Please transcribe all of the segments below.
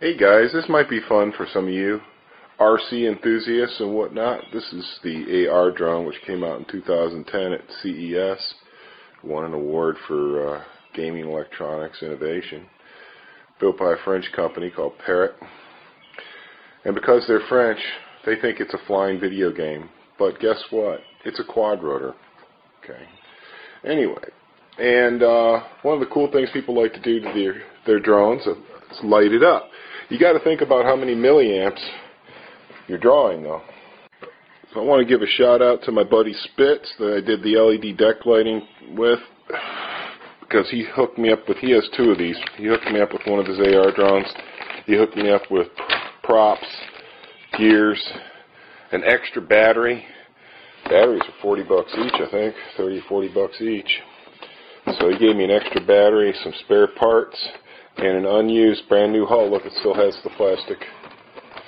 Hey guys, this might be fun for some of you RC enthusiasts and whatnot. This is the AR drone which came out in 2010 at CES. Won an award for uh, gaming electronics innovation. Built by a French company called Parrot. And because they're French, they think it's a flying video game. But guess what? It's a quad rotor. Okay. Anyway, and uh, one of the cool things people like to do to their, their drones is light it up. You got to think about how many milliamps you're drawing, though. So I want to give a shout out to my buddy Spitz that I did the LED deck lighting with because he hooked me up with, he has two of these. He hooked me up with one of his AR drones. He hooked me up with props, gears, an extra battery. Batteries are 40 bucks each, I think, 30, 40 bucks each. So he gave me an extra battery, some spare parts, and an unused brand new hull. Look, it still has the plastic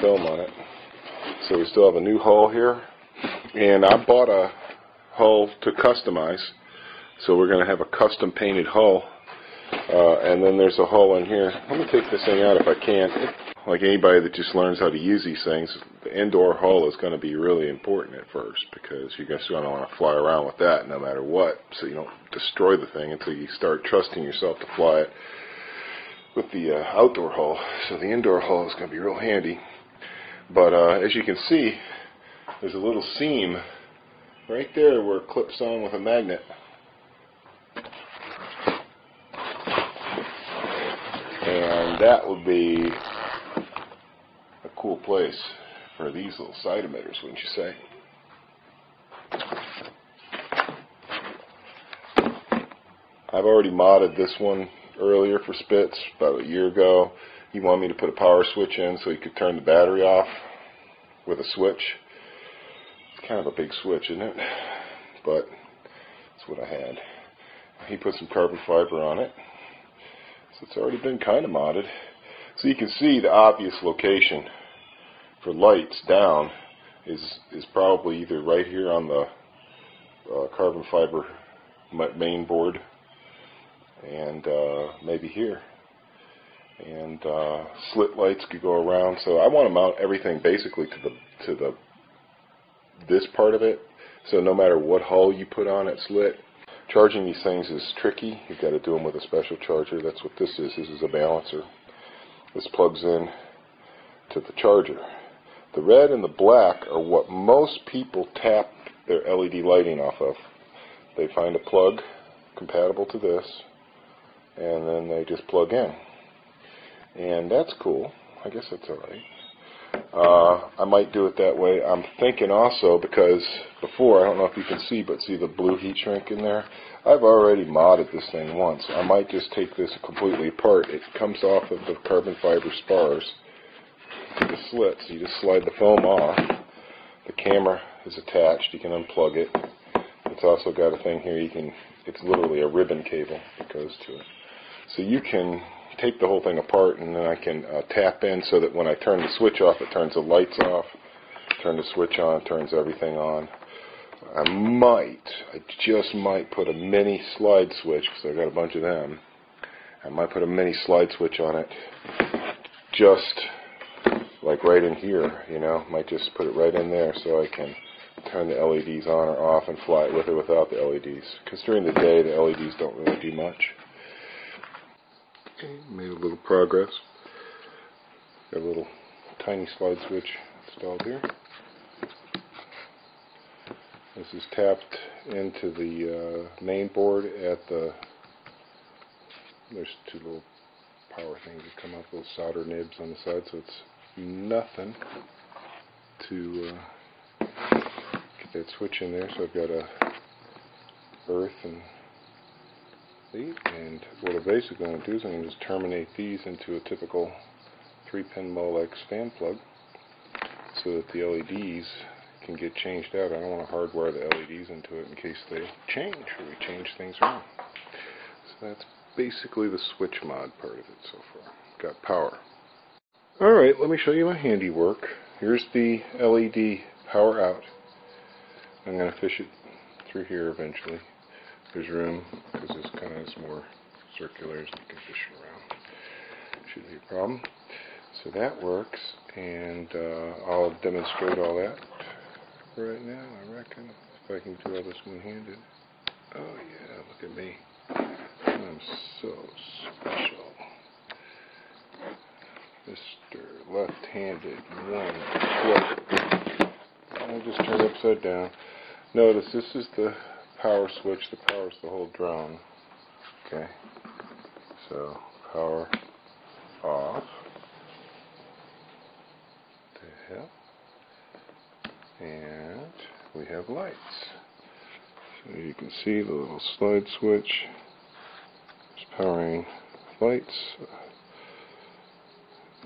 film on it. So we still have a new hull here. And I bought a hull to customize. So we're going to have a custom painted hull. Uh, and then there's a hull in here. Let me take this thing out if I can. Like anybody that just learns how to use these things, the indoor hull is going to be really important at first because you're going to want to fly around with that no matter what. So you don't destroy the thing until you start trusting yourself to fly it with the uh, outdoor hull. So the indoor hull is going to be real handy. But uh, as you can see, there's a little seam right there where it clips on with a magnet. And that would be a cool place for these little side emitters, wouldn't you say? I've already modded this one earlier for Spitz about a year ago. He wanted me to put a power switch in so he could turn the battery off with a switch. It's kind of a big switch, isn't it? But that's what I had. He put some carbon fiber on it. So it's already been kind of modded. So you can see the obvious location for lights down is is probably either right here on the uh, carbon fiber main board and uh, maybe here. And uh, slit lights could go around. So I want to mount everything basically to the to the this part of it. So no matter what hull you put on it slit, charging these things is tricky. You've got to do them with a special charger. That's what this is. This is a balancer. This plugs in to the charger. The red and the black are what most people tap their LED lighting off of. They find a plug compatible to this, and then they just plug in. And that's cool. I guess that's alright. Uh, I might do it that way. I'm thinking also because before, I don't know if you can see, but see the blue heat shrink in there? I've already modded this thing once. I might just take this completely apart. It comes off of the carbon fiber spars the slits. You just slide the foam off. The camera is attached. You can unplug it. It's also got a thing here you can, it's literally a ribbon cable that goes to it. So you can take the whole thing apart and then I can uh, tap in so that when I turn the switch off, it turns the lights off. Turn the switch on, turns everything on. I might, I just might put a mini slide switch because I got a bunch of them. I might put a mini slide switch on it, just like right in here, you know. Might just put it right in there so I can turn the LEDs on or off and fly it with or without the LEDs. Because during the day, the LEDs don't really do much. Okay, made a little progress. Got a little tiny slide switch installed here. This is tapped into the uh, main board at the, there's two little power things that come up, little solder nibs on the side, so it's nothing to uh, get that switch in there. So I've got a earth and and what I'm basically going to do is I'm going to just terminate these into a typical 3-pin Molex fan plug so that the LEDs can get changed out. I don't want to hardwire the LEDs into it in case they change or we change things around. So that's basically the switch mod part of it so far. Got power. Alright, let me show you my handiwork. Here's the LED power out. I'm going to fish it through here eventually there's room because this kind of is more circular so you can fish around. Shouldn't be a problem. So that works, and uh, I'll demonstrate all that right now, I reckon, if I can do all this one-handed. Oh yeah, look at me. I'm so special. Mr. Left-handed one. I'll just turn it upside down. Notice this is the power switch that powers the whole drone. Okay. So power off. The hell? And we have lights. So you can see the little slide switch is powering lights.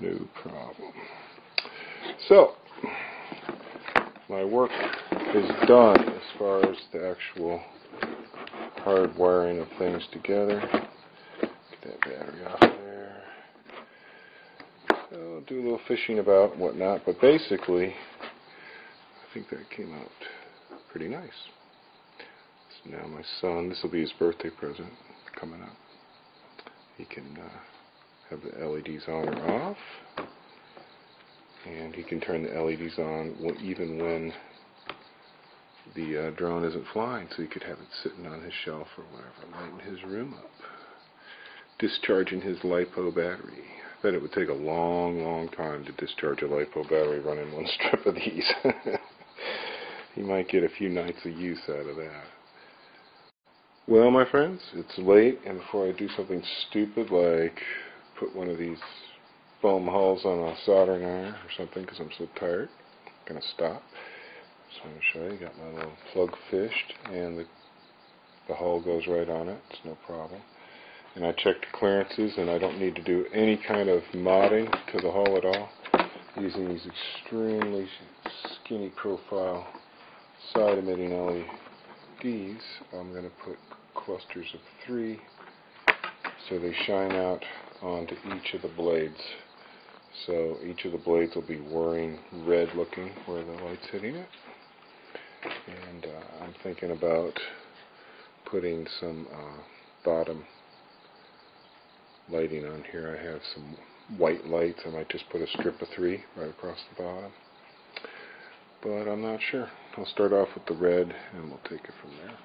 No problem. So, my work is done as far as the actual hard wiring of things together. Get that battery off there. I'll do a little fishing about and whatnot, but basically, I think that came out pretty nice. So now my son, this will be his birthday present coming up. He can uh, have the LEDs on or off, and he can turn the LEDs on even when the uh, drone isn't flying, so he could have it sitting on his shelf or whatever, lighting his room up, discharging his LiPo battery. I bet it would take a long, long time to discharge a LiPo battery running one strip of these. he might get a few nights of use out of that. Well, my friends, it's late, and before I do something stupid like put one of these foam hulls on a soldering iron or something because I'm so tired, I'm going to stop. So I'm going to show you. Got my little plug fished, and the, the hull goes right on it. It's no problem. And I checked the clearances, and I don't need to do any kind of modding to the hull at all. Using these extremely skinny profile side emitting LEDs, I'm going to put clusters of three so they shine out onto each of the blades. So each of the blades will be whirring red looking where the light's hitting it. And uh, I'm thinking about putting some uh, bottom lighting on here. I have some white lights. I might just put a strip of three right across the bottom. But I'm not sure. I'll start off with the red and we'll take it from there.